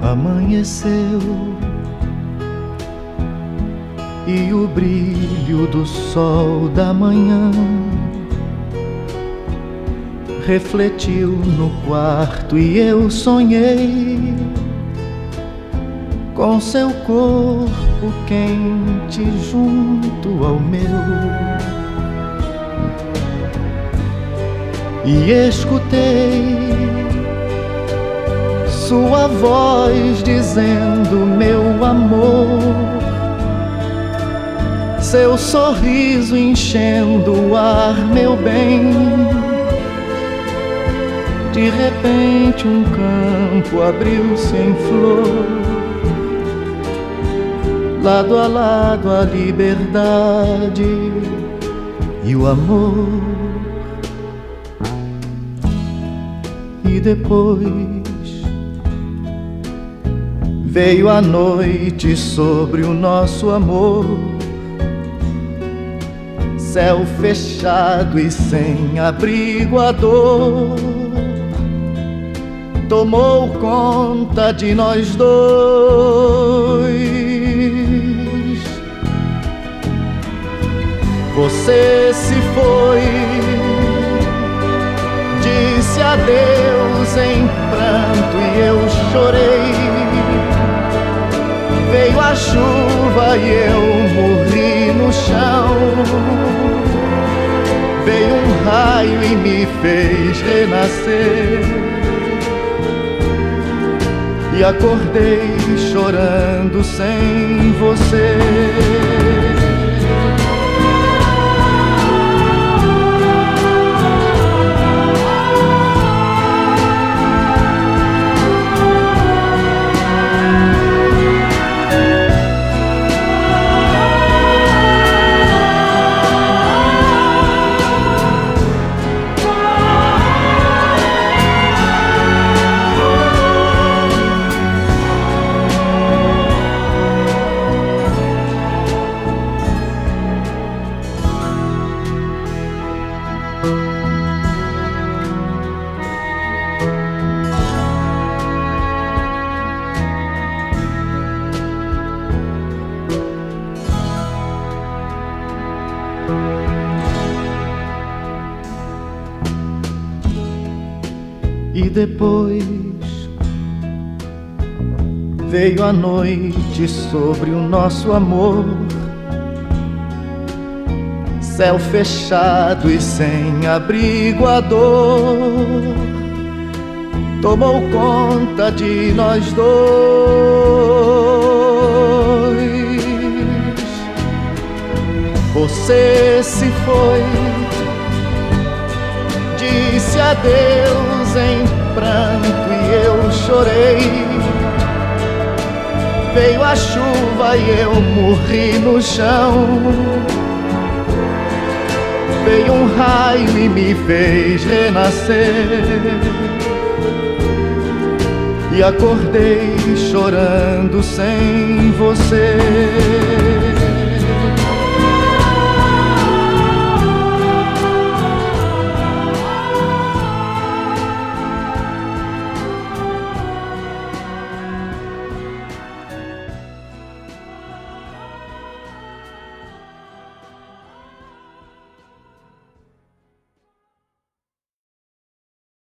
Amanheceu e o brilho do sol da manhã refletiu no quarto e eu sonhei com seu corpo quente junto ao meu e escutei sua voz dizendo meu amor, seu sorriso enchendo o ar, meu bem. De repente um campo abriu-se em flor, lado a lado a liberdade e o amor. E depois Veio a noite sobre o nosso amor, céu fechado e sem abrigo a dor. Tomou conta de nós dois. Você se foi, disse adeus em pranto e eu chorei Veio a chuva e eu morri no chão. Veio um raio e me fez renascer. E acordei chorando sem você. E depois veio a noite sobre o nosso amor, céu fechado e sem abrigo a dor tomou conta de nós dois. Você se foi, disse adeus em pranto e eu chorei. Veio a chuva e eu morri no chão. Veio um raio e me fez renascer. E acordei chorando sem você.